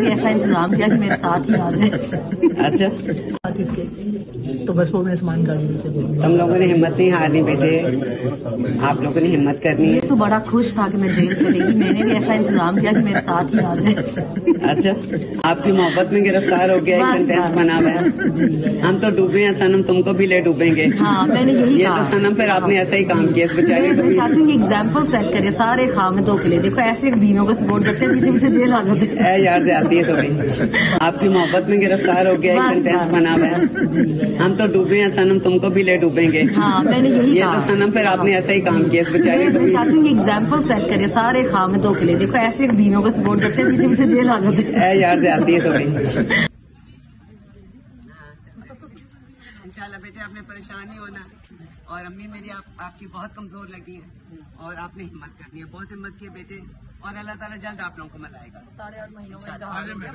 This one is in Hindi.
भी ऐसा इंतज़ाम किया कि मेरे साथ ही आ गए अच्छा। तो बस वो मैं सामान गाड़ी में से तुम लोगों ने हिम्मत नहीं हारनी बेटे। आप लोगों ने हिम्मत करनी है। तो बड़ा खुश था कि मैं जेल चलेगी मैंने भी ऐसा इंतज़ाम किया कि मेरे साथ ही आ गए। अच्छा आपकी मोहब्बत में गिरफ़्तार हो गया एक बस, सेंटेंस बस, बना हुआ है। हम तो डूबे हैं सनम तुमको भी ले डूबेंगे। हाँ मैंने यही ये तो सनम फिर आपने ऐसा ही काम किया इस बेचारे को चाहती हूँ एग्ज़ाम्पल सेट करे सारे खामतों के लिए देखो ऐसे बीवियों को सपोर्ट करते हैं पीछे पीछे जेल आ जाते हैं। यार ज़्यादा है थोड़ी। आपकी मोहब्बत में गिरफ़्तार हो गया सेंटेंस बना हुआ हम तो डूबे हैं सनम तुमको भी ले डूबेंगे। हाँ मैंने यही ये तो सनम फिर आपने ऐसा ही काम किया बेचारे हूँ एग्ज़ाम्पल सेट करे सारे खामतों के लिए। देखो ऐसे बीवियों को सपोर्ट करते हैं पीछे जेल आ जाते हैं। है यार ज़्यादा है थोड़ी इंशाल्लाह बेटे आपने परेशान नहीं होना। और अम्मी मेरी आप, आपकी बहुत कमज़ोर लगी है। और आपने हिम्मत करनी है बहुत हिम्मत की है बेटे। और अल्लाह ताला जल्द आप लोगों को मिलाएगा। साढ़े आठ महीनों में